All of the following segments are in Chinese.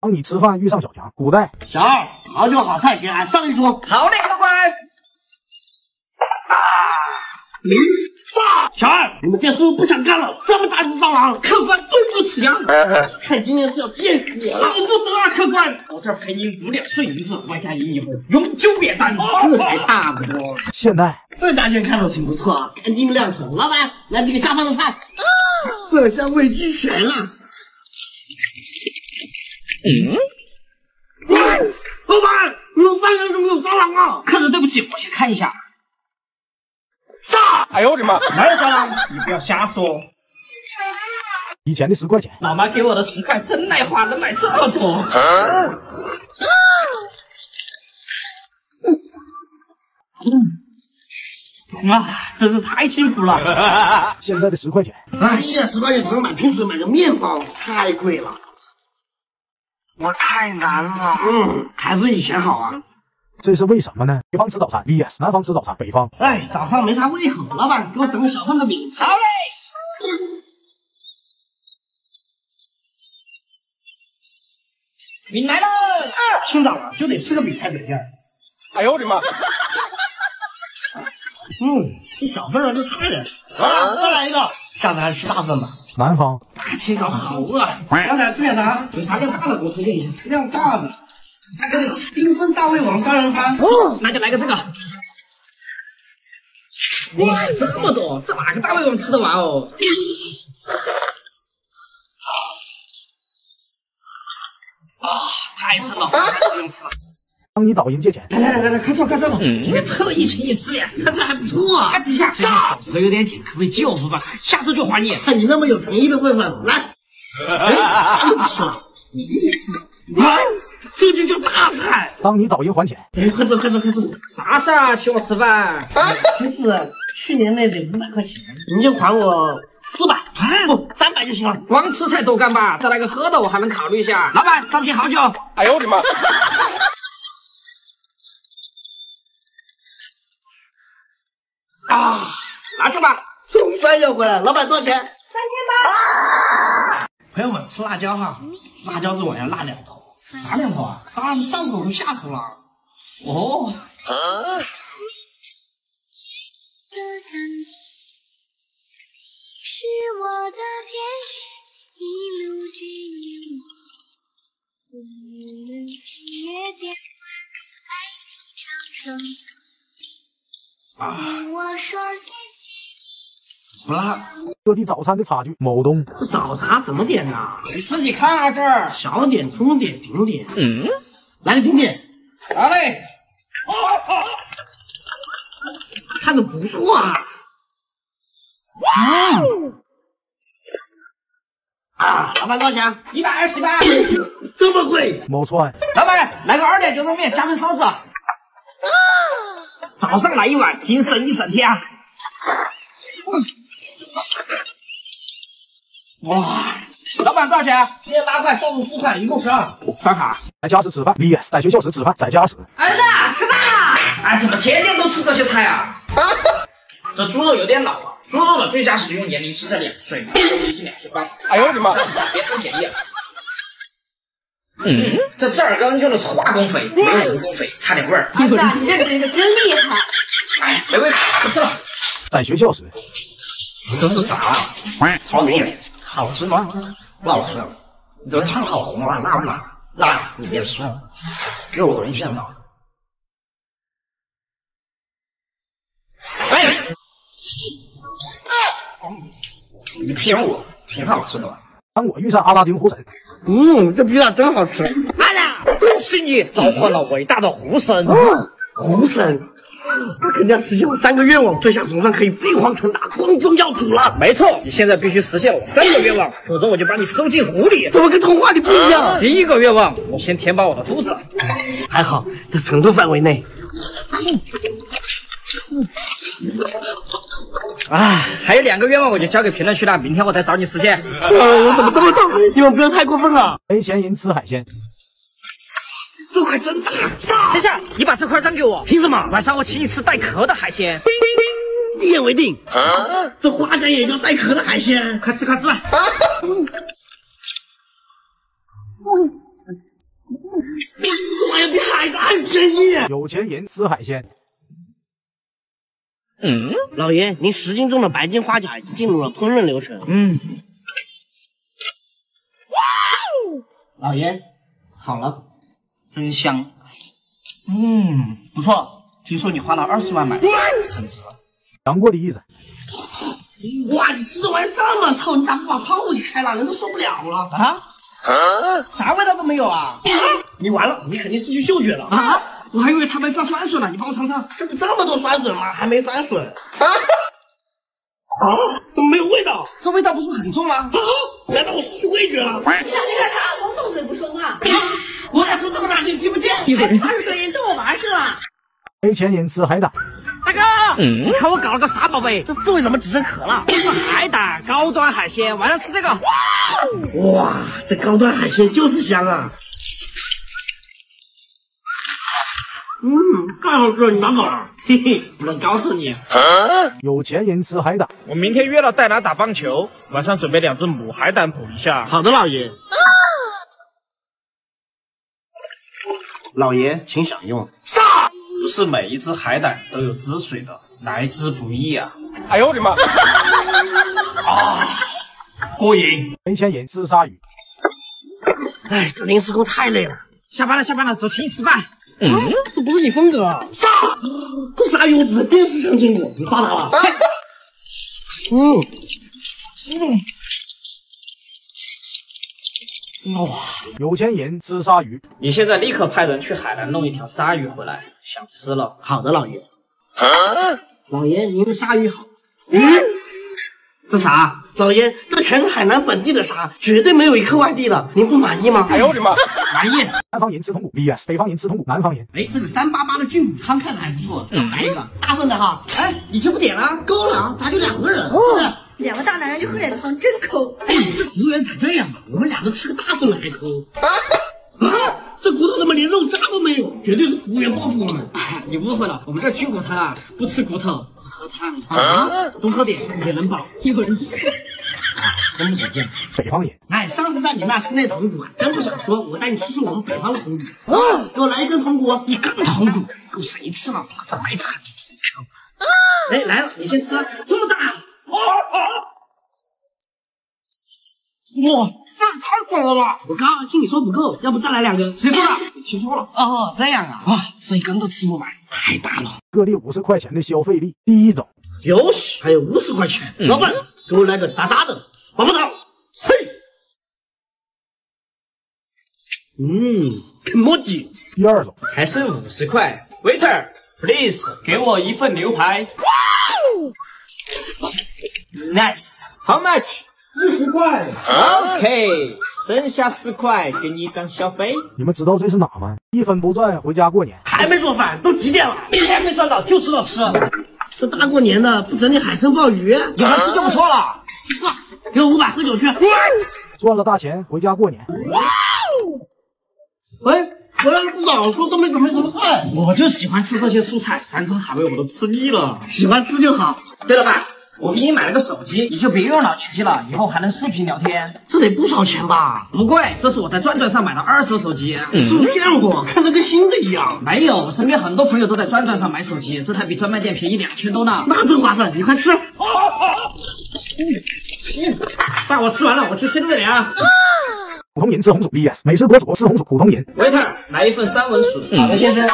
当你吃饭遇上小强，古代小二，好酒好菜，给俺上一桌。好嘞，客官。嗯，上！小二，你们这是不是不想干了？这么大只蟑螂，客官对不起啊！看今天是要见血了。少不得啊，客官！我这儿赔您五两碎银子，外加银以后永久免单。这还差不多。现代这家店看着挺不错啊，干净亮堂。老板，来几个下饭的菜。啊色香味俱全了。嗯。老板，你们饭店怎么有蟑螂啊？客人，对不起，我先看一下。上！哎呦我的妈！哪有蟑螂？你不要瞎说。以前的十块钱，老妈给我的十块真耐花，能买这么多。嗯，啊，真是太幸福了。现在的十块钱，哎呀，十块钱只能买瓶水，买个面包，太贵了。我太难了。嗯，还是以前好啊。这是为什么呢？北方吃早餐，VS 南方吃早餐，北方。哎，早上没啥胃口，老板给我整个小份的饼。好嘞。饼来了。清早啊就得吃个饼才得劲儿。哎呦我的妈！嗯，这小份的就差点。啊，再来一个。下次还是吃大份吧。南方。大清早好饿。刚才吃点啥？有啥量大的给我推荐一下。量大的。来个缤纷大胃王双人番。哦，那就来个这个。哇，这么多，这哪个大胃王吃得完哦？啊，太撑了，不用吃了。帮你找人借钱。来来来来来，快坐快坐坐。今天特意请你吃点，这还不错啊。哎，等一下，手头有点紧，可不可以借我五百块？下次就还你。看你那么有诚意的份上，来。哎，又不吃了。来，这就叫大菜。帮你找人还钱。哎，快坐快坐快坐。啥事儿？请我吃饭？就是去年那得五百块钱，你就还我四百，不三百就行了。光吃菜多干巴，再来个喝的，我还能考虑一下。老板，上瓶好酒。哎呦我的妈！啊，拿去吧。总算要回来，老板多少钱？三千八。朋友们，吃辣椒哈，辣椒这玩意儿辣两头，哪两头啊？当然是上口和下口了。哦。是我的天使，一路指引我。我们星月爱你长城。啊。我说谢谢不辣。各地早餐的差距，某东。这早茶怎么点呢？你自己看啊，这儿小点、中点、顶点。嗯，来个顶点。好嘞。看的不错啊。嗯。啊，老板多少钱？一百二十八。这么贵？某川。老板，来个二点牛肉面，加份臊子。早上来一碗，精神一整天。哇，老板多少钱？今天八块，上午四块，一共十二。刷卡。在家时吃饭，VS 在学校时吃饭，在家时。儿子，吃饭啦！哎，怎么天天都吃这些菜啊？这猪肉有点老啊，猪肉的最佳食用年龄是在两岁，一斤两千八。哎呦我的妈！别贪便宜。嗯，这这儿刚用的是化工肥，没有人工肥，差点味儿。儿子，你这真可真厉害。哎，没胃口，不吃了。在学校时，这是啥？好味，好吃吗？不好吃。你这汤好红啊，辣不辣？辣，你别吃了，肉闻一下嘛。哎，你骗我，挺好吃的。当我遇上阿拉丁湖神，嗯，这披萨真好吃。阿拉，恭喜你召唤了伟大的湖神。湖神，他肯定要实现我三个愿望，这下总算可以飞黄腾达、光宗耀祖了。没错，你现在必须实现我三个愿望，否则我就把你收进湖里。怎么跟童话里不一样？第一个愿望，我先填饱我的肚子。还好，在承受范围内。啊，还有两个愿望，我就交给评论区了。明天我再找你实现。呃，我怎么这么倒霉？你们不要太过分了。没钱人吃海鲜，这块真大。等一下，你把这块让给我。凭什么？晚上我请你吃带壳的海鲜。一言为定。啊，这花甲也叫带壳的海鲜。快吃快吃。啊这玩意比海胆还便宜。有钱人吃海鲜，老爷，您十斤重的白金花甲已经进入了烹饪流程。嗯，哇老爷，好了，真香。嗯，不错。听说你花了二十万买的，很值。杨过的意思。哇，你吃这玩意这么臭，你咋不把窗户给开了？人都受不了了。啊？啥味道都没有啊？你完了，你肯定失去嗅觉了。啊？我还以为他没放酸笋呢，你帮我尝尝。这不这么多酸笋吗？还没酸笋。啊？啊？怎么没有味道？这味道不是很重吗？啊？难道我失去味觉了？你俩在干啥？光动嘴不说话。我俩说这么大声，你听不见？二十岁人逗我玩是吧？没钱人吃海胆，大哥，你看我搞了个啥宝贝？这刺猬怎么只剩壳了？这是海胆，高端海鲜，晚上吃这个。哇，这高端海鲜就是香啊！嗯，太好吃了，你拿走了。嘿嘿，不能告诉你，有钱人吃海胆，我明天约了戴拿打棒球，晚上准备两只母海胆补一下。好的，老爷。老爷，请享用。不是每一只海胆都有汁水的，来之不易啊！哎呦我的妈！啊过瘾。没钱人吃鲨鱼，哎，这临时工太累了。下班了，下班了，走，请你吃饭。嗯，这不是你风格啊！杀！这鲨鱼我电视上见过，你发达了。嗯，有钱人吃鲨鱼，你现在立刻派人去海南弄一条鲨鱼回来，想吃了。好的，老爷。老爷，您的鲨鱼好。这啥？老爷，这全是海南本地的啥，绝对没有一颗外地的，您不满意吗？哎呦我的妈！满意。南方人吃筒骨 VS 北方人吃筒骨，南方人哎，这个三八八的菌骨汤看着还不错，来一个大份的哈。哎，你就不点了？够了啊，咱就两个人，是不是？两个大男人就喝点汤，真抠。哎，这服务员咋这样啊？我们俩都吃个大份了还抠。啊啊，这骨头怎么连肉渣都没有？绝对是服务员报复我们。你误会了，我们这菌骨汤啊，不吃骨头，只喝汤。啊，多喝点也能饱。有人真不见。北方人哎，上次在你那吃那筒骨啊，真不想说，我带你吃吃我们北方的筒骨。啊，给我来一根筒骨，一根筒骨够谁吃了？这白惨。哎，来了，你先吃。这么大？哇，这也太爽了吧！我刚刚听你说不够，要不再来两根？谁说的？你听错了。哦，这样啊。哇，这一根都吃不完，太大了。各地五十块钱的消费力，第一种有喜，还有五十块钱。老板，给我来个大大的棒棒糖。嘿，嗯，肯摸鸡。第二种还剩五十块，waiter，please，给我一份牛排。哇哦 Nice，how much？四十块。OK，剩下十块给你当小费。你们知道这是哪吗？一分不赚回家过年。还没做饭，都几点了？钱没赚到就知道吃，这大过年的不整点海参鲍鱼？有的吃就不错了。给我五百喝酒去。赚了大钱回家过年。喂，回来了不早，说都没准备什么菜。我就喜欢吃这些蔬菜，山珍海味我都吃腻了。喜欢吃就好。对了吧？我给你买了个手机，你就别用老年机了，以后还能视频聊天。这得不少钱吧？不贵，这是我在转转上买的二手手机。是不是骗我？看着跟新的一样。没有，我身边很多朋友都在转转上买手机，这台比专卖店便宜两千多呢。那真划算，你快吃。爸，我吃完了，我去切对联啊。普通人吃红薯 VS 美食博主吃红薯，普通人 waiter，来一份三文薯。好的，先生。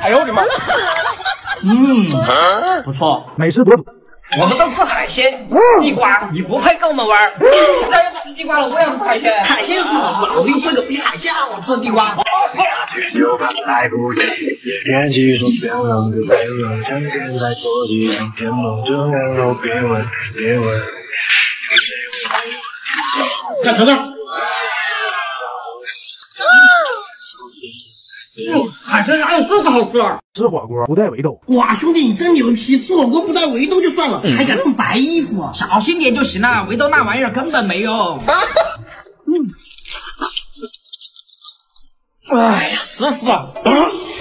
哎呦我的妈！嗯，不错。美食博主我们都吃海鲜，地瓜，你不配跟我们玩。再也不吃地瓜了，我也不吃海鲜。海鲜有什么好吃的？我给你做个比海鲜还好吃的地瓜。就怕来不及，别急说别问，别问，想现在做几场天梦，这样都别问，别问。看尝尝。海鲜哪有这个好吃？吃火锅不带围兜，哇，兄弟你真牛批！吃火锅不带围兜就算了，还敢弄白衣服？小心点就行了，围兜那玩意儿根本没用。哎呀，师傅，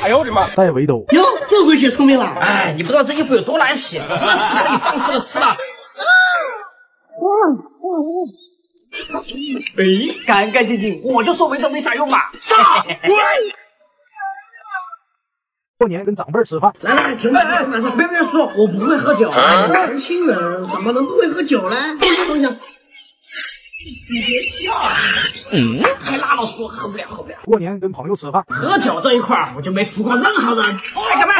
哎呦我的妈！带围兜哟，这回学聪明了。哎，你不知道这衣服有多难洗，这次可以放肆的吃了。哎，干干净净，我就说围兜没啥用嘛。过年跟长辈吃饭，来来，停慢停慢停，别别说，我不会喝酒，年轻人怎么能不会喝酒呢？坐下。你别笑啊！嗯，太辣了，说喝不了，喝不了。过年跟朋友吃饭，喝酒这一块儿，我就没服过任何人。来干嘛？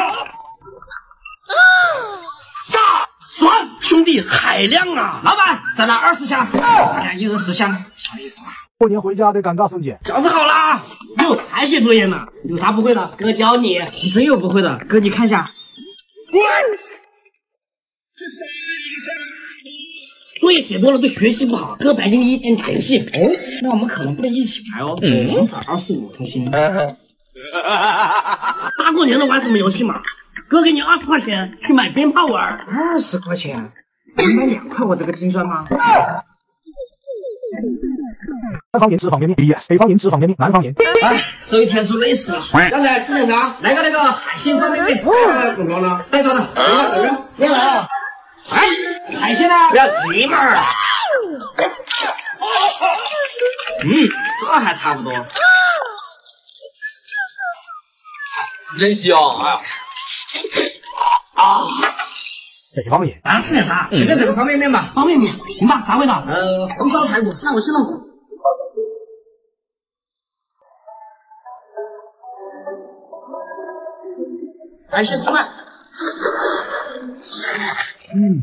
杀！酸，兄弟，海量啊！老板，再来二十箱，大家一人十箱，小意思吧？过年回家的尴尬瞬间，饺子好啦！哟，还写作业呢？有啥不会的，哥教你。你真有不会的，哥你看一下。作业写多了对学习不好，哥白金一天打游戏。哦，那我们可能不能一起玩哦。王者二十五同心。大过年的玩什么游戏嘛？哥给你二十块钱去买鞭炮玩。二十块钱，能买两块我这个金砖吗？南方人吃方便面，BS 北方人吃方便面，南方人。哎，手一天猪累死了。刚才吃点啥？来个那个海鲜方便面。怎么呢？带走的。等着，别来了。哎，海鲜呢？不要急嘛。嗯，这还差不多。真香！哎呀，啊，北方人，啊，吃点啥？随便整个方便面吧。方便面，行吧？啥味道？呃，红烧排骨。那我去弄。来，先吃饭。嗯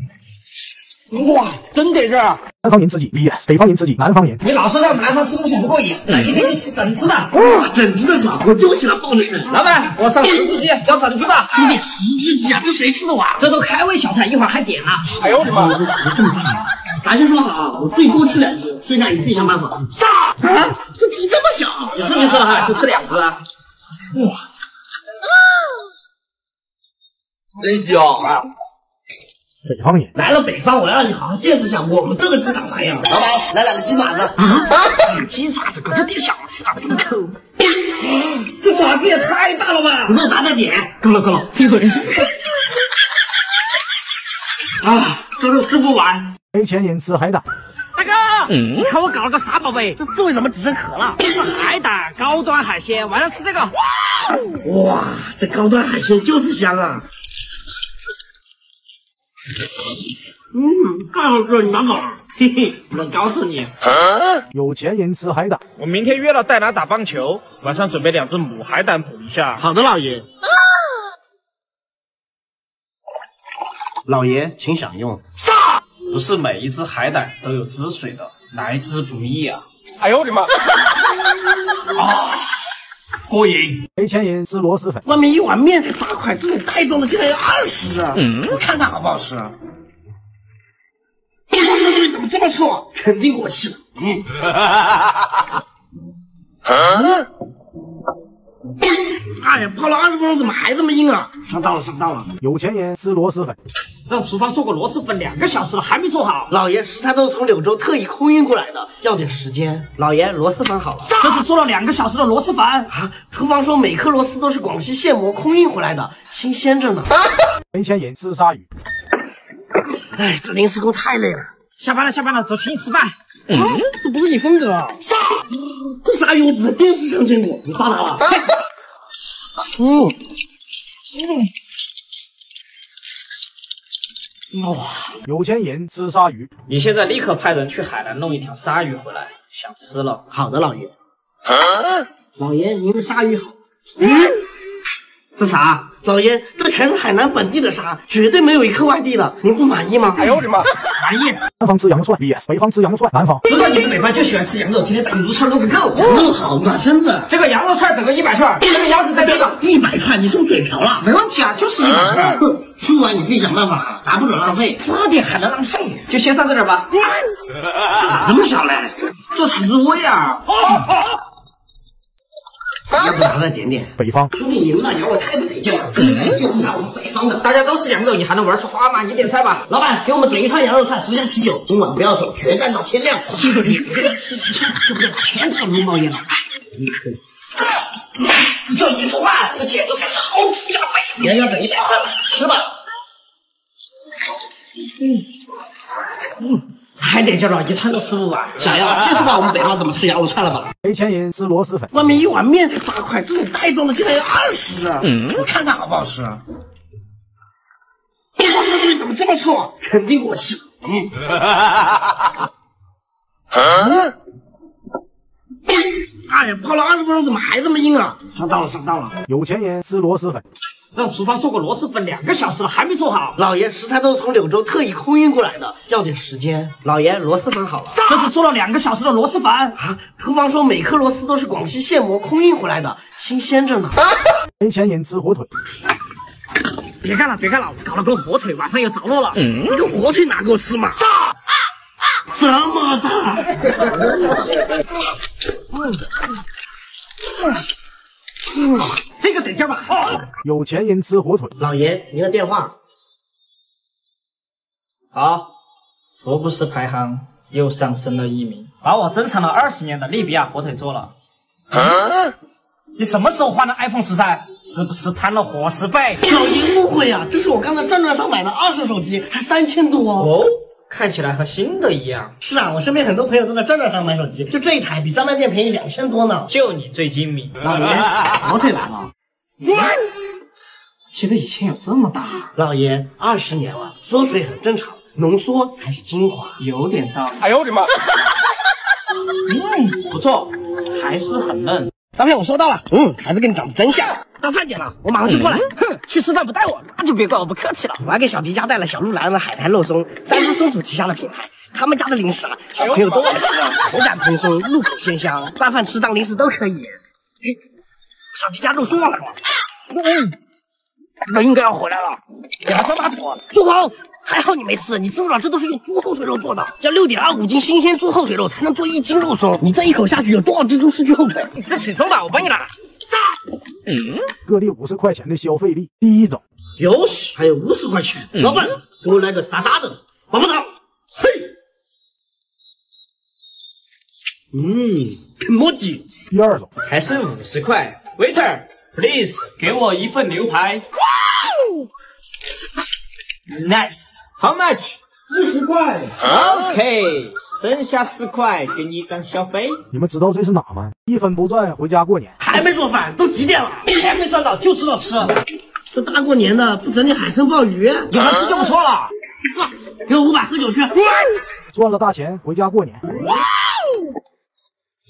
哇，真得劲儿！南方人吃鸡，BS 北方人吃鸡，南方人。你老是在我们南方吃东西不过瘾，那今天就吃整只的。哇，整只的爽，我就喜欢爆嘴的。老板，我上十只鸡，要整只的。兄弟，十只鸡啊，这谁吃得完？这都开胃小菜，一会儿还点呢。哎呦我的妈！咱先说好啊，我最多吃两只，剩下你自己想办法。杀！啊，这鸡这么小，你自己说哈，就吃两只。哇，真香！哎呀，北方人，来了北方，我要让你好好见识一下我们这个鸡长啥样。老板，来两个鸡爪子。啊，鸡爪子可就点小吃啊，这么抠。这爪子也太大了吧！不够大再点。够了够了，一会儿。啊，这都吃不完。没钱人吃海胆，大哥，你看我搞了个啥宝贝？这刺猬怎么只剩壳了？这是海胆，高端海鲜，晚上吃这个。哇，这高端海鲜就是香啊！嗯，太好吃了，你拿走。嘿嘿，不能告诉你。有钱人吃海胆，我明天约了戴拿打棒球，晚上准备两只母海胆补一下。好的，老爷。老爷，请享用。不是每一只海胆都有汁水的，来之不易啊！哎呦我的妈！啊过瘾。没钱人吃螺蛳粉，外面一碗面才八块，这种袋装的竟然要二十啊！你看看好不好吃啊？这东西怎么这么臭啊？肯定过期了。嗯。哎呀，泡了二十分钟，怎么还这么硬啊？上当了，上当了！有钱人吃螺蛳粉，让厨房做过螺蛳粉两个小时了，还没做好。老爷，食材都是从柳州特意空运过来的，要点时间。老爷，螺蛳粉好了。这是做了两个小时的螺蛳粉。啊，厨房说每颗螺丝都是广西现磨空运回来的，新鲜着呢。没钱人吃鲨鱼，哎，这临时工太累了。下班了，下班了，走，请你吃饭。嗯，这不是你风格啊！杀！这鲨鱼我只在电视上见过，你发达了？嗯，哇，有钱人吃鲨鱼，你现在立刻派人去海南弄一条鲨鱼回来，想吃了。好的，老爷。老爷，您的鲨鱼好。嗯这啥？老爷，这全是海南本地的沙，绝对没有一颗外地的，您不满意吗？哎呦我的妈！满意。南方吃羊肉串，BS 北方吃羊肉串，南方。知道你们北方就喜欢吃羊肉，今天打卤串都不够。羊肉好嘛，真的。这个羊肉串整个一百串，这个鸭子在地上一百串，你是不是嘴瓢了？没问题啊，就是一百串。哼，吃完你自己想办法，咱不准浪费。这点还能浪费？就先上这点吧。咋这么小嘞？这才是味啊！要不咱再点点？北方兄弟，你们那羊肉太不得劲了，本来就是咱们北方的。大家都是羊肉，你还能玩出花吗？你点菜吧。老板，给我们整一串羊肉串，十箱啤酒，今晚不要走，决战到天亮。两个人吃一串，就不得把全场都冒烟了。你可以。只就一串，这简直是超级价位。别人要整一百块了，吃吧。太得劲了，一串都吃不完。想要 就知道 我们北方怎么吃羊肉串了吧？没钱人吃螺蛳粉，外面一碗面才八块，这种袋装的竟然要二十，我看看好不好吃。哇，这东西怎么这么臭啊？肯定过期了。嗯。哎呀，泡了二十分钟，怎么还这么硬啊？上当了，上当了！有钱人吃螺蛳粉，让厨房做个螺蛳粉两个小时了，还没做好。老爷，食材都是从柳州特意空运过来的，要点时间。老爷，螺蛳粉好了。这是做了两个小时的螺蛳粉啊！厨房说每颗螺丝都是广西现磨空运回来的，新鲜着呢。没钱人吃火腿，别干了，别干了，搞了个火腿，晚饭有着落了。嗯，这个火腿哪够吃嘛？杀！这么大！嗯，这个得劲吧？有钱人吃火腿，老爷，您的电话。好，福布斯排行又上升了一名，把我珍藏了二十年的利比亚火腿做了。啊？你什么时候换的 iPhone 十三？是不是贪了伙食费？老爷误会啊，这是我刚才转转上买的二手手机，才三千多哦。看起来和新的一样。是啊，我身边很多朋友都在转转上买手机，就这一台比专卖店便宜两千多呢。就你最精明。老爷，火腿来了。记得以前有这么大。老爷，二十年了，缩水很正常，浓缩才是精华。有点道理。哎呦我的妈！嗯，不错，还是很嫩。照片我收到了，嗯，孩子跟你长得真像。到饭点了，我马上就过来。哼，去吃饭不带我，那就别怪我不客气了。我还给小迪家带了小鹿蓝的海苔肉松，三只松鼠旗下的品牌，他们家的零食啊，小朋友都爱吃，口感蓬松，入口鲜香，拌饭吃当零食都可以。小迪家肉松忘了嗯，那应该要回来了。给他装大坨，住口！还好你没吃，你知不知道这都是用猪后腿肉做的？要六点二五斤新鲜猪后腿肉才能做一斤肉松。你这一口下去，有多少只猪失去后腿？你这请抽吧，我帮你拿。各地五十块钱的消费力，第一种。哟西，还有五十块钱，老板，给我来个大大的棒棒糖。嘿，嗯，肯摩鸡。第二种，还剩五十块，waiter，please，给我一份牛排。Nice，how much？四十块。OK，剩下十块给你当小费。你们知道这是哪吗？一分不赚回家过年。还没做饭，都几点了？钱没赚到就知道吃。这大过年的不整点海参鲍鱼，有的吃就不错了。给我五百喝酒去。赚了大钱回家过年。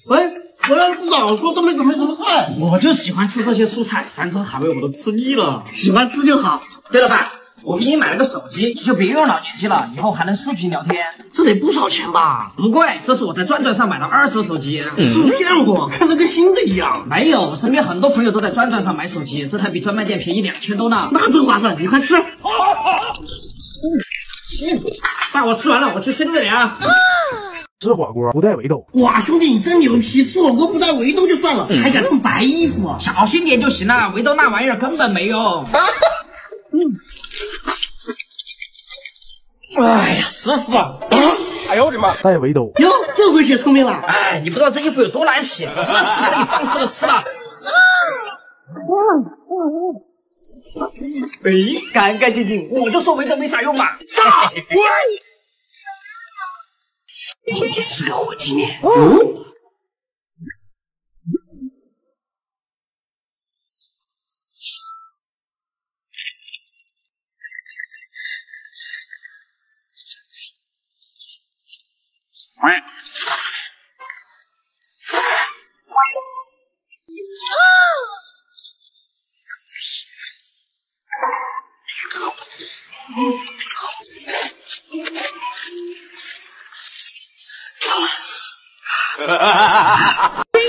喂，回来了不早，说都没准备什么菜。我就喜欢吃这些蔬菜，山珍海味我都吃腻了。喜欢吃就好。对了，爸。我给你买了个手机，你就别用老年机了，以后还能视频聊天。这得不少钱吧？不贵，这是我在转转上买的二手手机。是不是骗我？看着跟新的一样。没有，我身边很多朋友都在转转上买手机，这台比专卖店便宜两千多呢。那真划算，你快吃。嗯，爸，我吃完了，我去训练啊。吃火锅不带围兜。哇，兄弟你真牛批！吃火锅不带围兜就算了，还敢弄白衣服？小心点就行了，围兜那玩意儿根本没用。哎呀，师傅！啊！哎呦我的妈！带围兜哟，这回学聪明了。哎，你不知道这衣服有多难洗，这次可以放肆的吃了。哎，干干净净，我就说围兜没啥用嘛。杀！今天吃个火鸡面。嗯。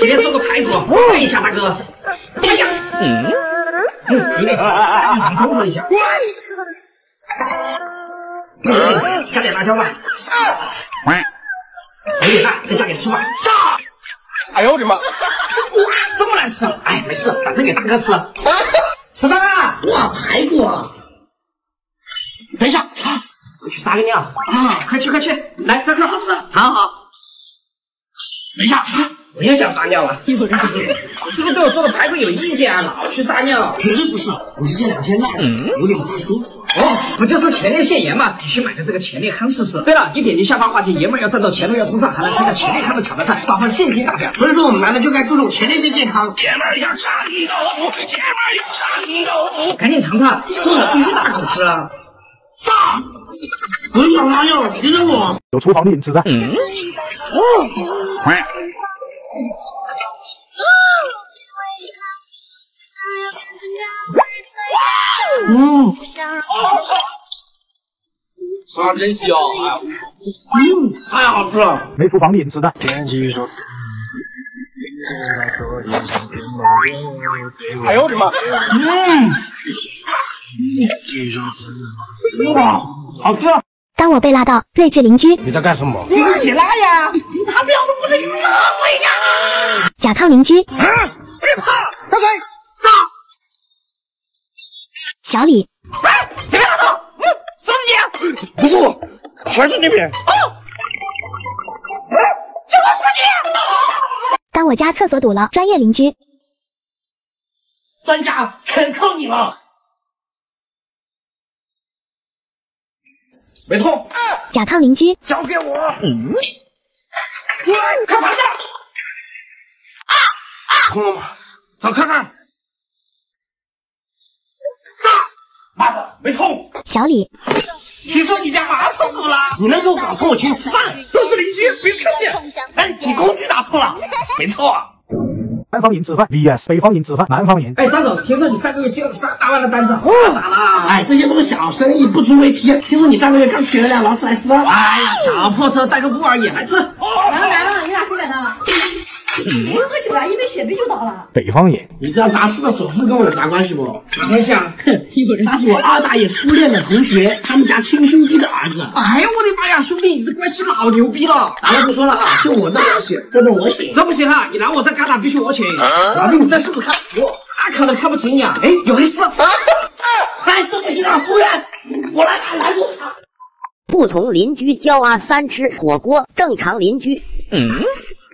今天做个排骨，看一下大哥。哎呀，嗯，有点赶紧综合一下。吃。吃饭啦！哇，排骨！等一下，啊，我去撒个尿。啊，快去快去，来，这个好吃。好好。等一下，啊，我也想打鸟啊！是不是有意见啊？老去撒尿？绝对不是，我是这两天赖的，有点不太舒服。哦，不就是前列腺炎吗？你去买个这个前列康试试。对了，你点击下方话题，爷们儿要战斗前路要通畅，还能参加前列康的挑战赛，发放现金大奖。所以说我们男的就该注重前列腺健康。爷们儿要战斗，爷们儿要战斗。赶紧尝尝，这个必须大口吃啊！上！我想拉药，别着我。有厨房的隐私在。嗯，啊，真香！嗯，太好吃了。没厨房的隐私在。天气说。哎呦我的妈！嗯，哇，好吃。当我被拉到睿智邻居你在干什么？你不起来呀？他表的不是鱼，回家。甲亢邻居别怕，大嘴上。小李，哎，谁拉的？嗯，是你。不是我，还在那边。哦，哎，就是你。当我家厕所堵了，专业邻居专家全靠你了。没痛，甲亢邻居交给我。嗯，快趴下！啊啊！痛了吗？找看看。妈的，没空。小李，听说你家马桶堵了，你能给我搞痛，我请你吃饭。都是邻居，不用客气。哎，你工具打错了。没错。南方人吃饭 VS 北方人吃饭，南方人。哎，张总，听说你上个月接了三大万的单子，哦，咋了。哎，这些都是小生意，不足为提。听说你上个月刚娶了辆劳斯莱斯。哎呀，小破车带个布而已，来吃。来了来了，你俩谁买单了？我喝酒啊，一杯雪碧就倒了。北方人，你知道达斯的首付跟我有啥关系不？啥关系啊？哼，他是我二大爷初恋的同学，他们家亲兄弟的儿子。哎呦我的妈呀，兄弟，你这关系老牛逼了！咱都不说了啊，就我这关系，这顿我请。这不行啊，你来我这旮瘩必须我请。老弟，你这是不是看不起我？他可能看不起你啊。哎，有黑丝。哎，这不行啊，服务员，我来拦住他。不同邻居交啊三吃火锅，正常邻居嗯，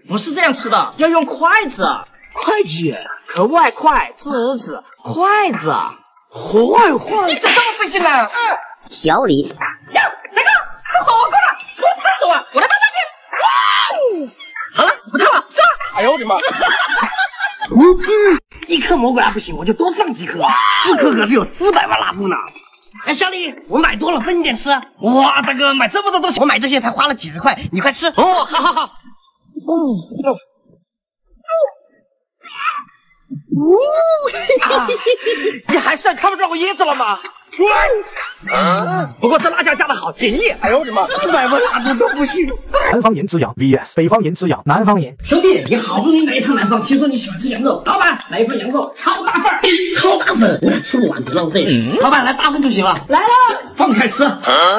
不是这样吃的，要用筷子。筷子，可外快，字子筷子。和外坏你。这这么费劲呢？嗯小李呀，大哥，吃火锅了，给我烫手啊！我来帮帮你。哇哦，好了，不烫了，是吧？哎呦我的妈！嗯，一颗蘑菇辣不行，我就多放几颗，四颗可是有四百万辣布呢。哎，小李，我买多了，分你点吃。哇，大哥买这么多东西，我买这些才花了几十块，你快吃。哦，好好好。啊你还算看不上我椰子了吗？不过这辣椒下的好，简易。哎呦我的妈，四百万辣布都不行。南方人吃羊 VS 北方人吃羊，南方人。兄弟，你好不容易来一趟南方，听说你喜欢吃羊肉，老板来一份羊肉，超大份儿，超大份，我吃不完别浪费。老板来大份就行了。来了，放开吃。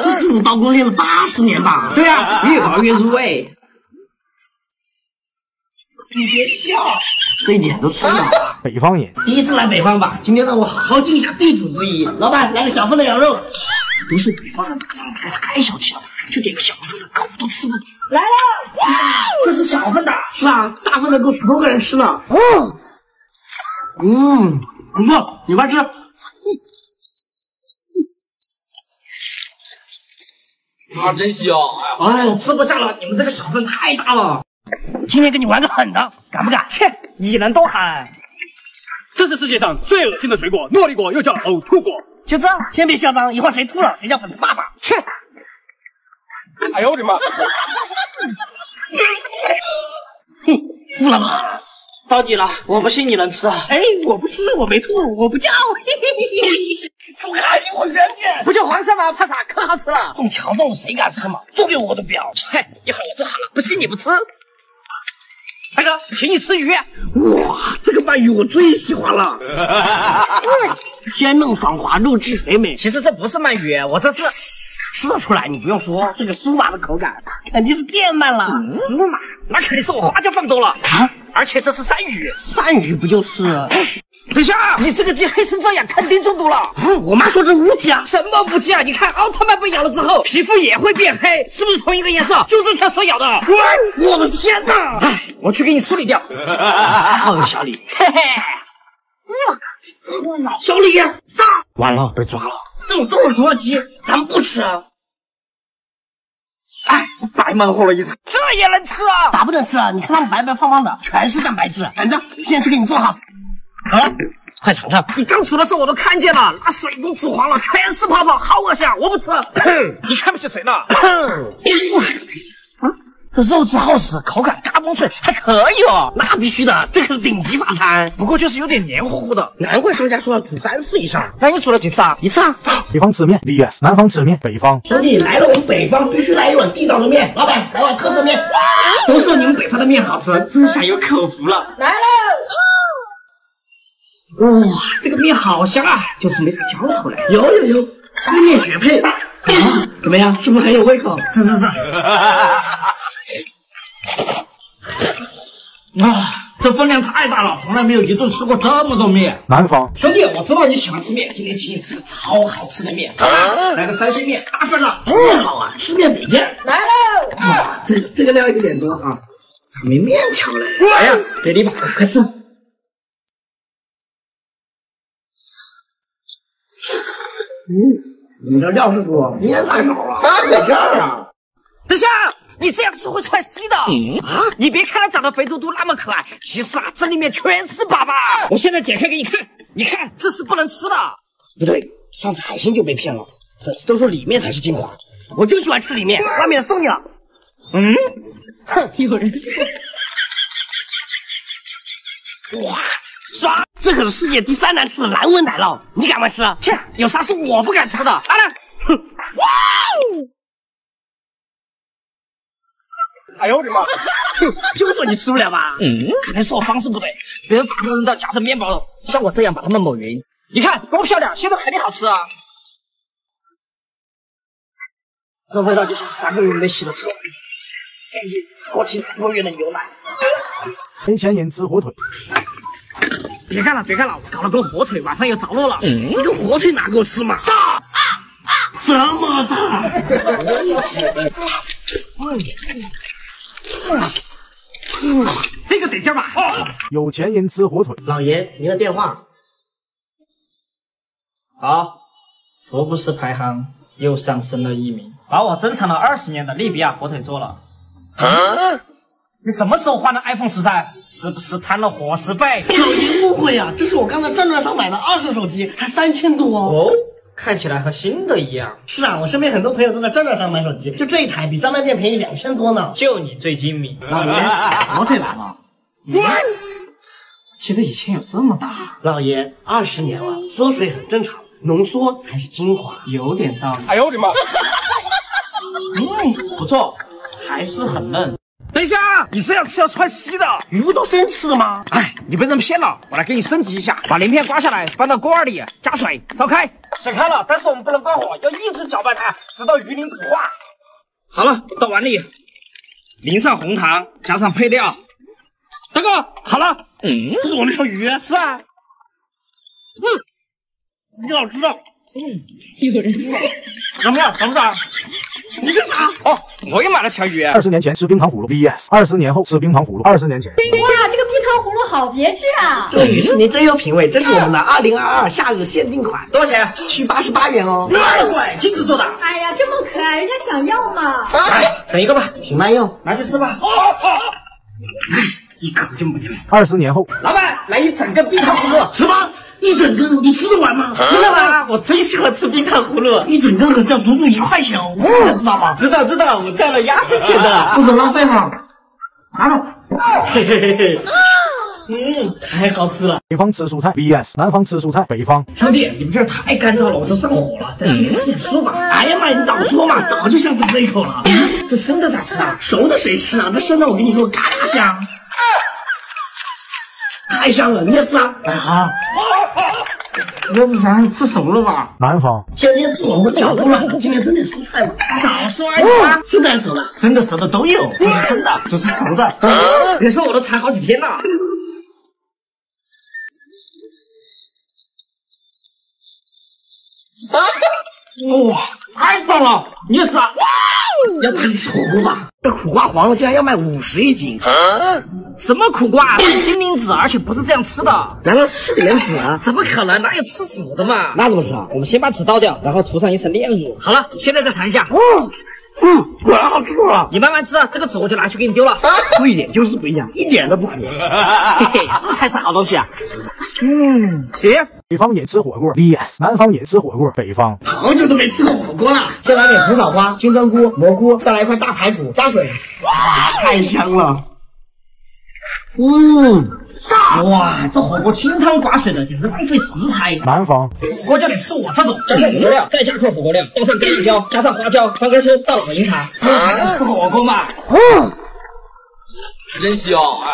这是你刀工练了八十年吧？对啊、越搞越入味。你别笑，这一点都吃不了。北方人，第一次来北方吧，今天让我好好尽一下地主之谊。老板，来个小份的羊肉。都是北方人，大方太太小气了，就点个小份的，狗都吃不。来了，这是小份的，是啊，大份的够十多个人吃呢。嗯，嗯，不错，你快吃。啊，真香！哎呀，吃不下了，你们这个小份太大了。今天跟你玩个狠的，敢不敢？切，你能多狠。这是世界上最恶心的水果，诺丽果又叫呕吐果。就这样，先别嚣张，一会儿谁吐了，谁叫粉爸爸。切，哎呦我的妈！哼，吐了吧？到你了，我不信你能吃啊。哎，我不吃，我没吐，我不叫。嘿嘿嘿嘿，走开，离我远点！不就黄鳝吗？怕啥？可好吃了。这种条状谁敢吃嘛？做给我都不要。切，一会儿我做好了，不信你不吃。请你吃鱼。哇，这个鳗鱼我最喜欢了。鲜嫩爽滑，肉质肥美，其实这不是鳗鱼，我这是吃得出来，你不用说，这个酥麻的口感肯定是变慢了。酥麻，那肯定是我花椒放多了啊！而且这是鳝鱼，鳝鱼不就是 等下，你这个鸡黑成这样，肯定中毒了。我妈说这是乌鸡啊。什么乌鸡啊？你看奥特曼被咬了之后，皮肤也会变黑，是不是同一个颜色？就这条蛇咬的。我的天哪！哎，我去给你处理掉。好小李，嘿嘿，我靠小李上！完了，被抓了。这种中了毒的捉鸡，咱们不吃啊。哎，白忙活了一场，这也能吃啊？咋不能吃啊？你看他们白白胖胖的，全是蛋白质。等着，现在去给你做好。好了，快尝尝。你刚煮的时候我都看见了，那水都煮黄了，全是泡泡，好恶心啊！我不吃。你看不起谁呢？这肉质厚实，口感嘎还可以哦。那必须的，这可是顶级法餐。不过就是有点黏糊糊的，难怪商家说要煮三次以上。那你煮了几次啊？一次啊。北方吃面 VS 南方吃面，北方兄弟来了，我们北方必须来一碗地道的面。老板，来碗特色面。都说你们北方的面好吃，真下有口福了。来喽！哇，这个面好香啊，就是没啥浇头嘞。有有有，吃面绝配。啊，怎么样？是不是很有胃口？是是是。啊，这分量太大了，从来没有一顿吃过这么多面。南方兄弟，我知道你喜欢吃面，今天请你吃个超好吃的面，来个三鲜面，大份的。吃面好啊，吃面得劲。来喽！哇，这个这个料有点多啊，咋没面条嘞？哎呀，给你吧，快吃。嗯，你这料是多，面太少了，得劲儿啊！等下，你这样吃会窜稀的。啊，你别看它长得肥嘟嘟那么可爱，其实啊，这里面全是粑粑。我现在解开给你看，你看这是不能吃的。不对，上次海星就被骗了，这次都说里面才是精华，我就喜欢吃里面，外面送你了。嗯，哼，有人。哇，爽！这可是世界第三难吃的蓝纹奶酪，你敢不敢吃？切，有啥是我不敢吃的？来来，哼，哇哦！哎呦我的妈！就说你吃不了吧？嗯，看来是我方式不对，别人法国人都夹着面包，像我这样把它们抹匀。你看多漂亮，现在肯定好吃啊！这味道就是三个月没洗的车，过期三个月的牛奶。没钱人吃火腿。别干了，别干了，搞了个火腿，晚上有着落了。嗯，你个火腿拿给我吃嘛！杀！这么大！这个得劲吧？有钱人吃火腿。老爷，您的电话。好，福布斯排行又上升了一名，把我珍藏了二十年的利比亚火腿做了。啊？你什么时候换的 iPhone 十三？是不是贪了伙食费？老爷误会啊，这是我刚在转转上买的二手手机，才三千多哦。看起来和新的一样。是啊，我身边很多朋友都在转转上买手机，就这一台比专卖店便宜两千多呢。就你最精明。老爷，火腿来了。记得以前有这么大。老爷，二十年了，缩水很正常，浓缩才是精华。有点道理。哎呦我的妈！嗯，不错，还是很嫩。等一下，你这样吃要窜稀的。鱼不都生吃的吗？哎，你被人骗了，我来给你升级一下，把鳞片刮下来，放到锅儿里，加水烧开。水开了，但是我们不能关火，要一直搅拌它，直到鱼鳞煮化。好了，到碗里，淋上红糖，加上配料。大哥，好了。嗯，这是我那条鱼。是啊。嗯，你老知道。嗯，有人怎么样？爽不爽？哦，我也买了条鱼。二十年前吃冰糖葫芦 VS，二十年后吃冰糖葫芦。二十年前。哇，这个冰糖葫芦好别致啊！这位女士您真有品味，这是我们的二零二二夏日限定款，多少钱？需八十八元哦。那么贵，金子做的。哎呀，这么可爱，人家想要嘛。来，整一个吧，挺耐用，拿去吃吧。哦哦。一口就没了。二十年后，老板来一整个冰糖葫芦，什么？一整根你吃得完吗？吃得完，我最喜欢吃冰糖葫芦，一整根可是要足足一块钱哦，你知道吗？知道知道，我带了压岁钱的，不能浪费哈。拿着，嘿嘿嘿嘿，嗯，太好吃了。北方吃蔬菜 VS 南方吃蔬菜，北方兄弟，你们这儿太干燥了，我都上火了，再提吃点素吧。哎呀妈呀，你早说嘛，早就想整这一口了。这生的咋吃啊？熟的谁吃啊？这生的我跟你说，嘎嘎香。太香了你也吃啊哎哈要不咱吃熟了吧？南方。天天吃我锅脚都烂了今天真点蔬菜吧早说呀生的还是熟的生的熟的都有这是生的这是熟的。别说我都馋好几天了。啊？哇，太棒了！你也吃啊？要不然你吃火锅吧？这苦瓜黄了，竟然要卖五十一斤！什么苦瓜？这是金铃子，而且不是这样吃的。难道是莲子啊？怎么可能？哪有吃籽的嘛？那怎么吃啊？我们先把籽倒掉，然后涂上一层炼乳。好了，现在再尝一下。嗯，果然好吃啊！你慢慢吃啊，这个纸我就拿去给你丢了。不一点就是不一样，一点都不苦。嘿嘿，这才是好东西啊！嗯，切。北方也吃火锅，VS 南方也吃火锅，北方好久都没吃过火锅了。先来点红枣花、金针菇、蘑菇，再来一块大排骨，加水。哇，太香了！嗯，炸！哇，这火锅清汤寡水的，简直浪费食材。南方火锅就得吃我这种，加块火锅料，再加块火锅料，倒上干辣椒，加上花椒、番茄丝，倒老鹰茶，这才能吃火锅嘛。嗯，真香！哎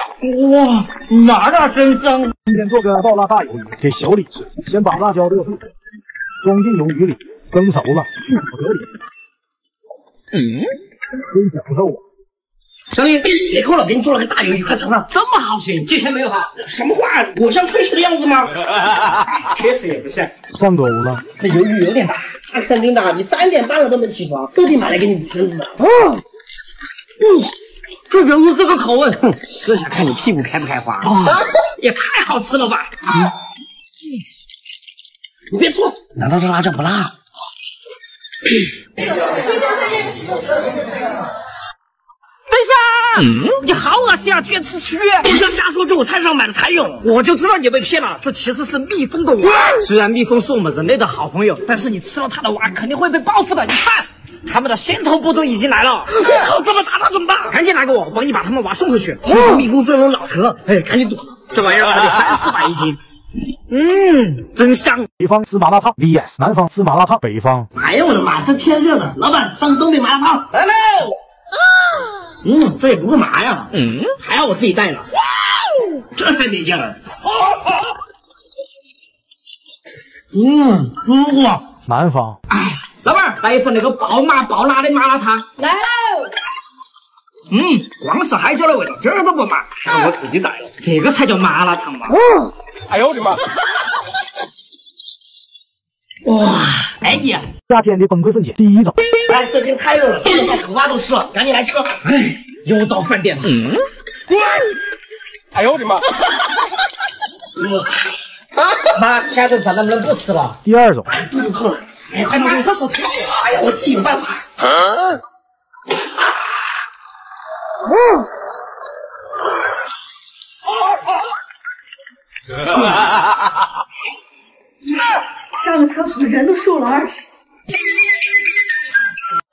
哇，麻辣真香！今天做个爆辣大鱿鱼给小李吃，先把辣椒剁碎，装进鱿鱼里，蒸熟了去煮河里。嗯，真享受啊！小李，别扣了，给你做了个大鱿鱼，快尝尝。这么好吃，今天没有哈？什么话？我像吹嘘的样子吗？确实也不像。上钩了，这鱿鱼有点大。那肯定的，你三点半了都没起床，特地买来给你孙子的。哦，哇，这鱿鱼这个口味，哼，这下看你屁股开不开花。啊，也太好吃了吧！你别说，难道这辣椒不辣？等一下，嗯，你好恶心啊！居然吃蛆！不要瞎说，这我菜市场买的蚕蛹。我就知道你被骗了，这其实是蜜蜂的娃。虽然蜜蜂是我们人类的好朋友，但是你吃了它的娃肯定会被报复的。你看，他们的先头部队已经来了。靠，这么大，那怎么办？赶紧拿给我，我帮你把他们娃送回去。听说蜜蜂这种老壳，哎，赶紧躲。这玩意儿还得三四百一斤。嗯，真香。北方吃麻辣烫，VS 南方吃麻辣烫，北方。哎呀，我的妈，这天热的，老板上个东北麻辣烫来喽。嗯，这也不够麻呀。嗯，还要我自己带呢。哇哦，这才得劲儿。嗯，舒服。南方。哎，老板儿，来一份那个爆麻爆辣的麻辣烫。来喽。嗯，光是海椒的味道，点儿都不麻。那我自己带了。这个才叫麻辣烫嘛。哦，哎呦我的妈！哇，哎呀，夏天的崩溃瞬间，第一种。哎，最近太热了，连下苦瓜都湿了，赶紧来吃。哎，又到饭店了。嗯。哎呦我的妈！妈，下顿咱能不能不吃了？第二种。肚子痛了，哎，快拿厕所去。哎呀，我自己有办法。啊。上个厕所人都瘦了二十斤。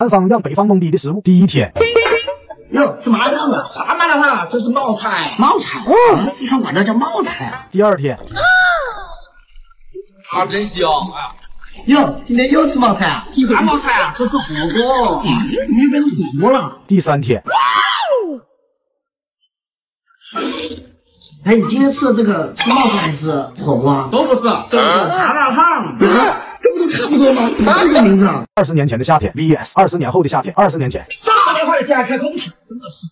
南方让北方懵逼的食物，第一天。哟，吃麻辣烫啊？啥麻辣烫？这是冒菜。冒菜？哦，四川管这叫冒菜啊。第二天。啊，真香！哎呀。哟，今天又吃冒菜啊？啥冒菜啊？这是火锅。嗯，你变成火锅了。第三天。哎，你今天吃的这个是冒菜还是火锅？都不是，这是麻辣烫。这不都差不多吗？怎么这个名字啊？二十年前的夏天 VS 二十年后的夏天。二十年前，大连话的天还开空调，真的是。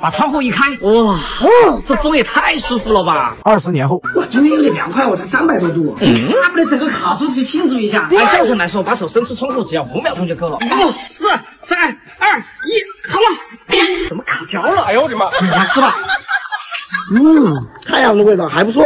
把窗户一开，哇，这风也太舒服了吧！二十年后，哇，今天有点凉快，我才三百多度。那不得整个卡住去庆祝一下？按教程来说，把手伸出窗户只要五秒钟就够了。五、四、三、二、一，好了。怎么卡焦了？哎呦我的妈！你来吃吧。嗯，太阳的味道还不错。